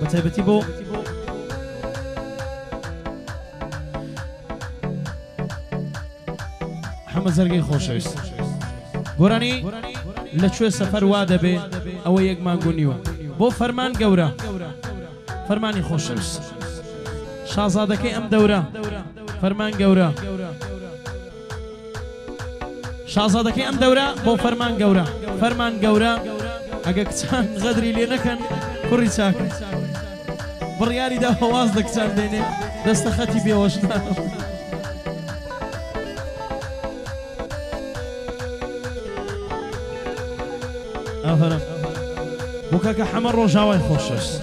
بە تایبەتی بۆ حەمە زەرگەی خۆشەویست. گۆرانی لەکوێ سەفەر وا دەبێ ئەوە یەک مانگو نیوە بۆ فەرمان گەورە فەرمانی خۆشەویست. شازادەکەی ئەم دەورە فەرمان گەورە. شازادەکەی ئەم دەورە بۆ فەرمان گەورە. فەرمان گەورە ئەگە کچان غەدری لێ نەکەن کوڕی چاکە. بڕیاریدا هەواز لە کچان دێنێ. دەستە خەتی بێوەشنا ئەفرە بۆ کەکە حەمە ڕۆژاوای خۆشەست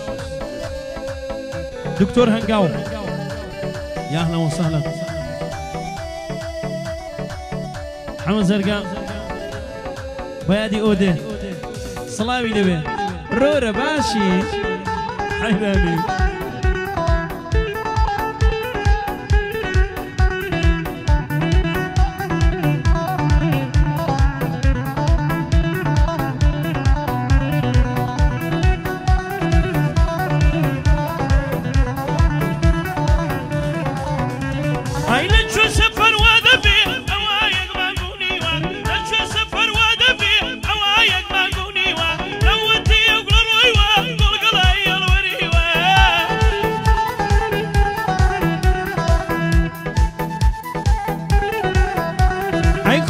دکتۆر هەنگاو. یا هەڵە وسهلا حەمە زەرگا. بەیادی ئۆدێ سڵاوی دەبێ. ڕۆرە باشی. حەیرانی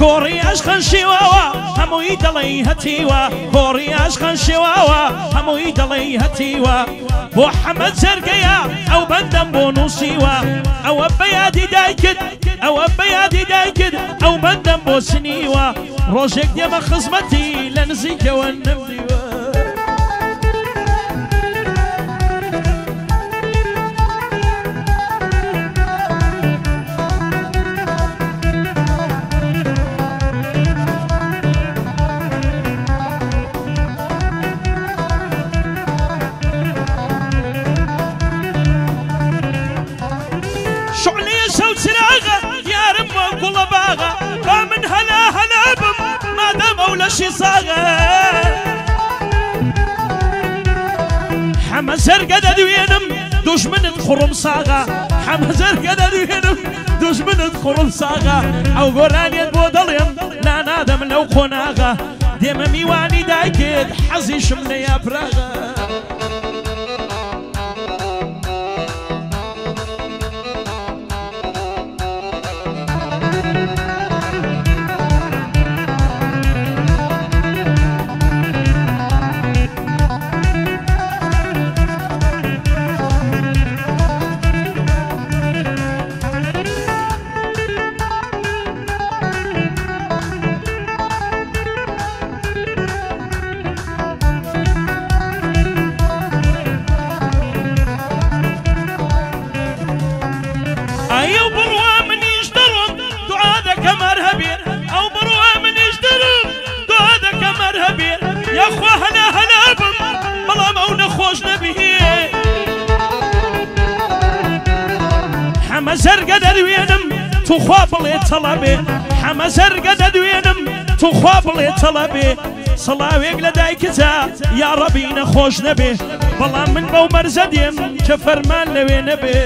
کۆڕی عشقن شێواوە هەمووی دەڵی هەتیوە. کۆڕی عشقن شێواوە هەمووی دەڵی هەتیوە. بۆ حەمەد جەرگەیە ئەو بەندەم بۆ نووسیوە. ئەوە بەیادی دایکرد ئەوە بەیادی دایکرد ئەو بەندەم بۆ سنیوە. ڕۆژێک دێمە خزمەتی لە نزیکەوە نەمدیوە حەمە زەرگەدە دوێنم دوشمنت خوڕم ساغا حەمە زەرگەدە دوێنم دوشمنت خوڕم ساغا ئەو گۆرانیت بۆ دەڵێم لا نادەم لەو خۆناغا دێمە میوانی دایکت حەزیشم لە یاپراغا أيو حەمە زەرگەدە دوێنم توخوا بڵێ تەڵەبێ حەمە زەرگەدە دوێنم توخوا بڵێ تەڵەبێ سڵاوێک لە دایکتا یا ڕەبی نەخۆش نەبێ. بەڵام من بەو مەرزە دێم کە فەرمان لەوێ نەبێ.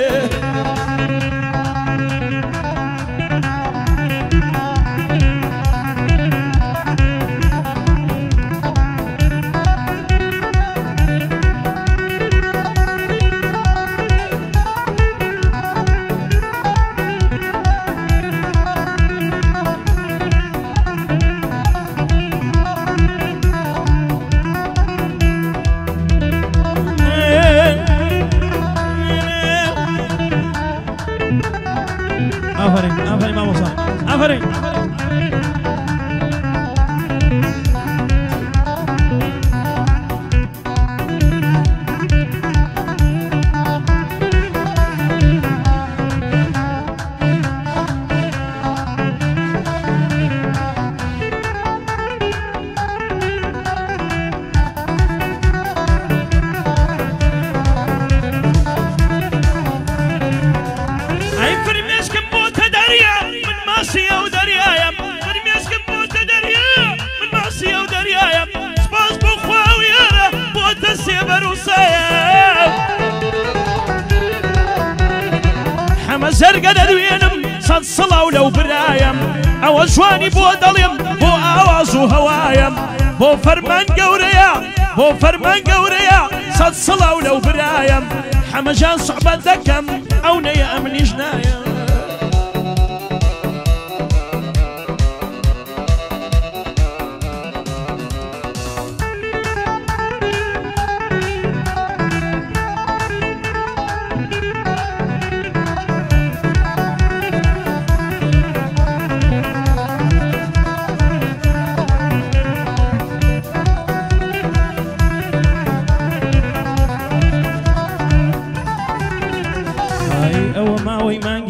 حەمە زەرگە دەدوێنم سەد سڵاو لەو برایەم ئەوە جوانی بۆ دەڵێم بۆ ئاواز و هەوایەم بۆ فەرمان گەورەیە بۆ فەرمان گەورەیە سەد سڵاو لەو برایەم حەمەجان سوحبەت دەکەم ئەو نەیە ئەمنیش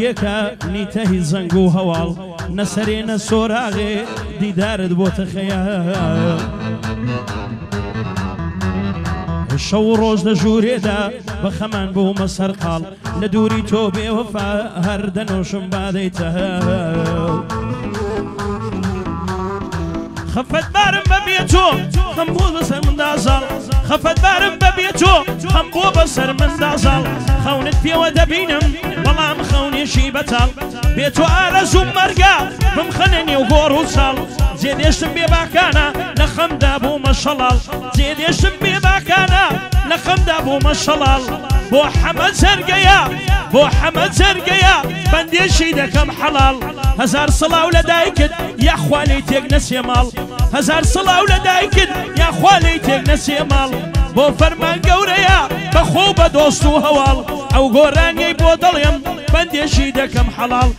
مانگێکە نیتەهی زەنگ و هەواڵ. نەسەرێنە سۆراغێ دیدارت بۆتە خەیال شەو ڕۆژ لە ژوورێدا بە خەمان بوومە سەرقاڵ لە دووری تۆ بێوەفا هەر دەنۆشم بادەیتە خەفەت بارم بە بێتۆ خەم بۆ بەسەر مندازاڵ خەفەت بارم بە بێتۆ خەم بۆ بەسەر مندازاڵ خەونت پێوە دەبینم بەڵام خەونێشی بەتاڵ بێتۆ ئارەزوو مەرگا بم خەنە نێو گۆڕ و ساڵ جێدێشتم بێ باکانە لە خەمدا بوومە شەڵاڵ جێدێشتم بێ باکانە لە خەمدا بوومە شەڵاڵ بۆ حەمە جەرگەیە بۆ حەمە جەرگەیە. بەندێشی دەکەم حەڵال هزار سڵاو لە دایکت یاخوالی تێک نەسێ ماڵ. هزار سڵاو لە دایکت یاخوالی تێک نەسێ ماڵ. بۆ فەرمان گەورەیە بەخۆ بە دۆست و هەواڵ. ئەو گۆرانیەی بۆ دڵێم بەندێشی دەکەم حەڵال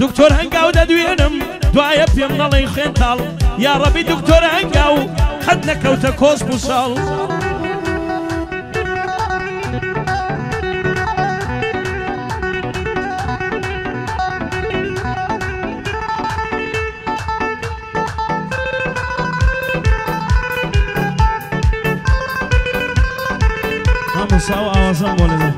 دکتۆر هەنگاو دەدوێنم دوایە پێم نەڵی خوێنتاڵ یا ڕەبی دکتۆر هەنگاو قەت نەکەوتە کۆس بوساڵ مامۆسا و ئاوازەم بۆ لەگەڵ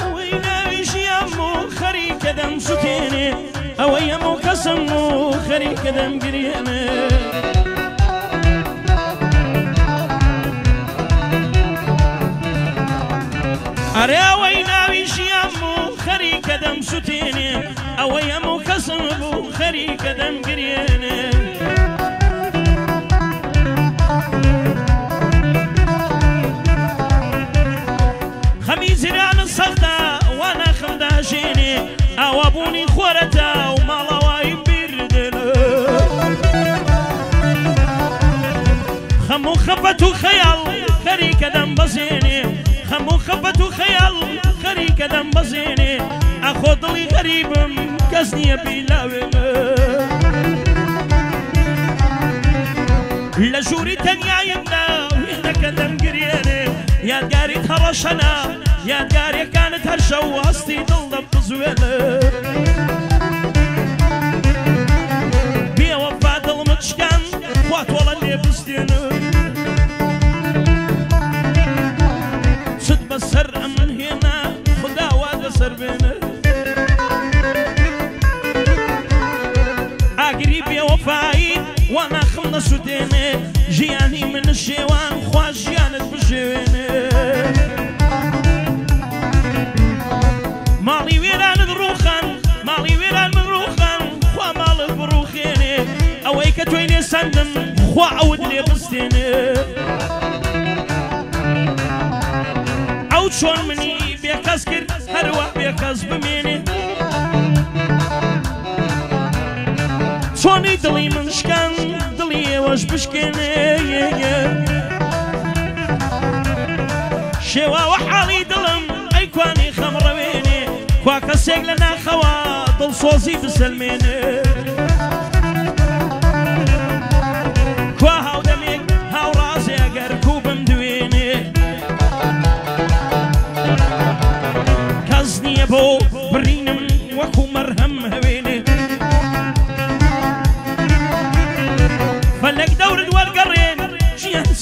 ئەوەی ناویژیان و خەریکە دەم سوتێنێ ئەوەی هەموو کەسم و خەریکە دەم گرێنێ ئەرێ ئەوەی ناویژیان و خەریکە دەم سوتێنێ ئەوەی هەموو کەسم بوو خەفەت و خەیاڵ خەریکە دەم بەزێنێ خەموو خەفەت و خەیاڵ خەریکە دەم بەزێنێ ئەخۆ دڵی غەریبم کەس نییە بیلاوێنە لە ژووری تەنیایمدا وێنەکە دەمگرێنێ یادگاری هەڕەشەنا یادگاریەکانت هەر شەو هەستی دڵ دەم بزوێنە بێوە فادڵمت شکان خوا تۆڵە لێ وانا خم نەسووتێنێ ژیانی من شێوان خوا ژیانت بژێوێنێ ماڵی وێرانت ڕوخان ماڵی وێران من ڕوخان خوا ماڵت بڕوخێنێ ئەوەی کە توی لێ سندم خوا ئەوت لێ بستێنێ. ئەو چۆن منی بێکەس کرد هەروە بێکەس بمێنێ. چۆنی دڵی من شکان دڵی ئێوەش بشکێنێ شێواوە حاڵی دڵم ئەی کوانی خەمڕەوێنێ کوا کەسێک لە ناخەوە دڵسۆزی بسلمێنێ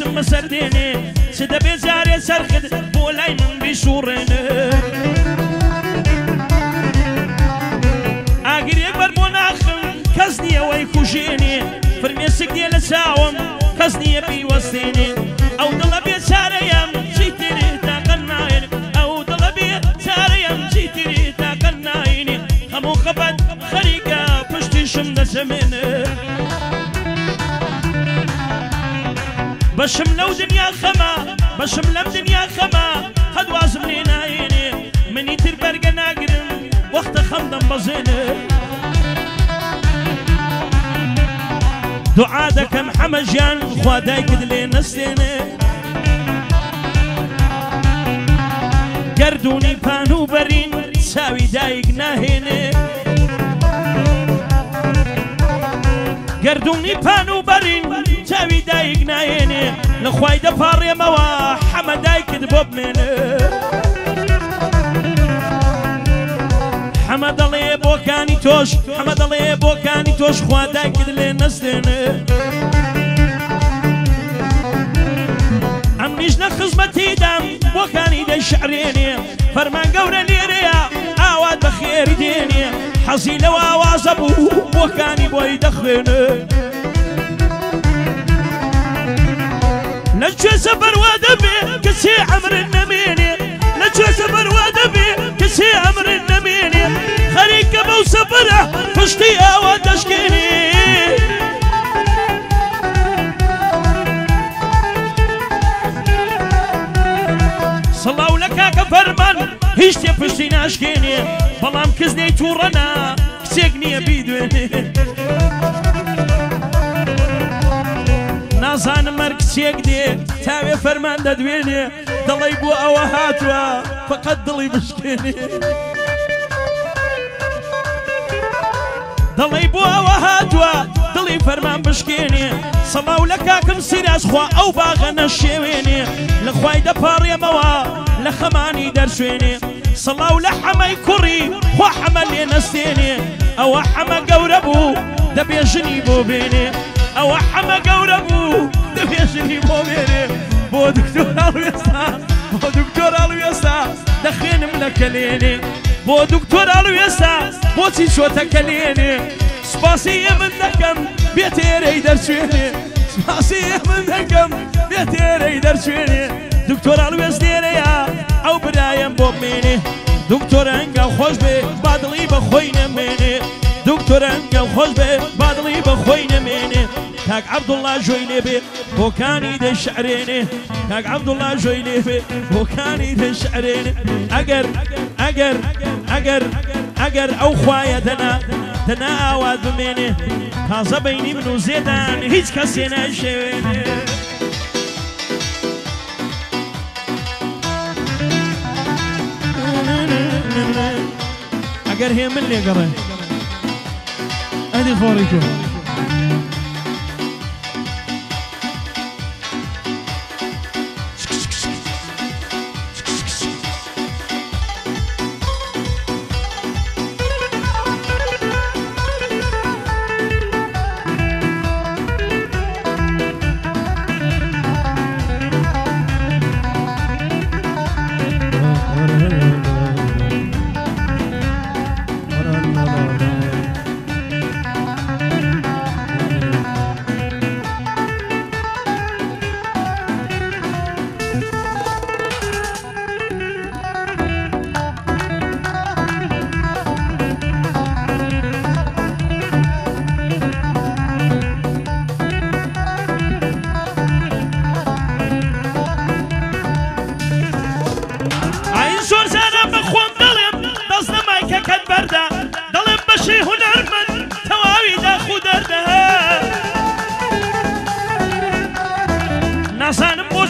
سم سردینه سد بزار سرخد بولای من بیشورنه اگر یک بر مناخم کس نیه وی خوشینه فرمی سکتی لساوم کس نیه بیوستینه أو دل بیزاریم چی تیره تا کناین أو دل بیزاریم چی تیره تا کناین همو خبت خریکا پشتیشم نزمینه بشم لو دنيا خما بشم لم دنيا خما. خد وازم نينايني مني تربرق ناقرم وقت خمدم بزينة. دعا دەکەم حەمەژیان خوا دایکت لێ نەستێنێ گردردونی پان و بەرین چاوی دایک ناهێنێ گردردونی پان و بەرین چاوی دایک نایێنێ لە خوای دەپاڕێمەوە حەمە دایکت بۆ بمێنێ. حەمە دەڵێ بۆکانی تۆش حەمە دەڵێ بۆکانی تۆش خوا دایکت لێ نەستێنێ ئەم نیژنە خزمەتیدام بۆکانی دەی شعرێنێ فەرمان گەورە لێرەیە ئاوات بە خێری دێنێ. حەزی لەوە ئاوازە بوو بۆکانی بۆی دەخوێنێ. لەکوێ سەفەروا دەبێ کەسێ ئەمرن نەمێنێ لەکوێ سەفەروا دەبێ کەسێ ئەمرن نەمێنێ خەریکە بەو سەفەرە پشتی ئاوا دەشکێنێ سڵاو لە کاکە فەرمان هیچ تێ پشتی ناشکێنێ بەڵام کەس نەی نازانم مەرگ چێک دێ تاوێ فەرمان دەدوێنێ دەڵی بۆ ئەوە هاتووە فقط دڵی بشکێنێ. دڵی بۆ ئەوە هاتووە دڵی فەرمان بشکێنێ. سەڵاو لە کاکەم سیراز خوا ئەو باغە نەشێوێنێ. لە خوای دەپاڕێمەوە لە خەمانی دەرشوێنێ. سەڵاو لە حەمەی کوڕی خوا حەمە لێ نەستێنێ. ئەوە حەمە گەورە بوو دەبێژنی بۆ بێنێ. ئەوە حەمە گەورە بوو. دەبێژنی بۆ بێنێ بۆ دکتۆر هەڵوێستا بۆ دکتۆر هەڵوێستا دەخوێنم لە کەلێنێ بۆ دکتۆر هەڵوێستا بۆچی چۆتە کەلێنێ سپاسی من دەکەم بێتێرەی دەرچێنێ سپاسی من دەکەم بێتێرەی دەرچێنێ دکتۆر هەڵوێست دێرەیە ئەو برایم بۆ بمێنێ. دکتۆر ئەنگە خۆش بێ بادڵی بە خۆی نەمێنێ. دکتۆر ئەنگە خۆش بێ بادڵی بە خۆی نەمێنێ. کاک عەبدوڵڵا ژۆی لێ بێ بۆکانی دەشعرێنێ کاک عەبدوڵڵا ژۆی لێ بێ بۆکانی دەشعرێنێ ئەگەر ئەگەر ئەگەر ئەگەر ئەو خوایە دەنا دەنا ئاوات بمێنێ تازە بینی من و زێدان هیچ کەسێ ناشێوێنێ ئەگەر هێ من لێگەڕێ ئەدی خۆڕی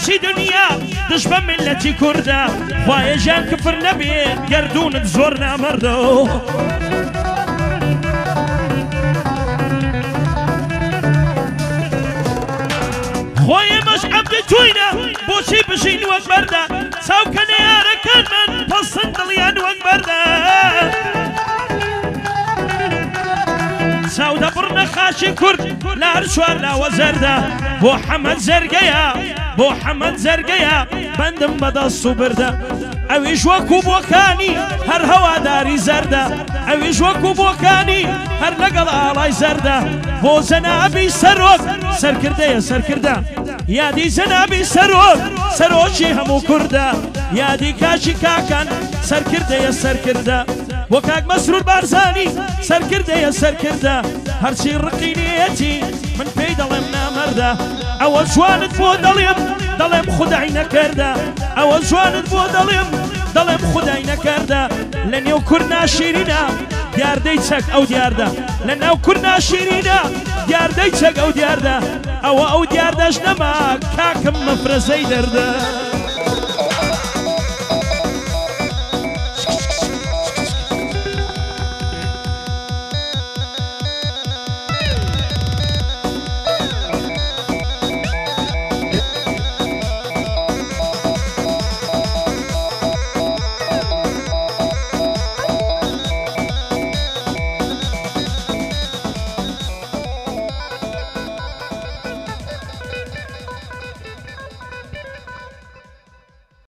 نازانم بۆچی دنیا دژبە ملەتی کووردە خوایەژیان کفر نەبێ گردونت زۆر نامەردەوە خۆی ئێمەش عەبدە توینە بۆچی بژین وەک بەردە چاوکەنە یارەکان من پەسەند دڵیان وەک بەردە چاو دەبڕنە خاشی کورد لە هەر چوار لاوە زەردە بۆ حەمەد زەرگەیە بەندم بەدەست و بردە ئەویش وەکو بۆکانی هەر هەواداری زەردە ئەویش وەکو بۆکانی هەر لەگەڵ ئاڵای زەردە بۆ زەنابی سەرۆک سەرکردەیە سەرکردە یادی زەنابی سەرۆک سەرۆکی هەموو کووردە یادی کاشی کاکان سەرکردەیە سەرکردە بۆ کاک مەسرور بارزانی سەرکردەیە سەرکردە هەرچی ڕقینێتی من پێی دەڵێم نامەردە ئەوە جوانت بۆ دەڵێم دەڵێم خدای نەکەردە ئەوە جوانت بۆ دەڵێم دەڵێم خدای نەکەردە لە نێو کورد ناشیرینە دیاردەی چەک ئەو دیاردە لە ناو کورد ناشیرینە دیاردەی چەک ئەو دیاردە ئەوە ئەو دیاردەش نەما کاکم مەفرەزەی دەردە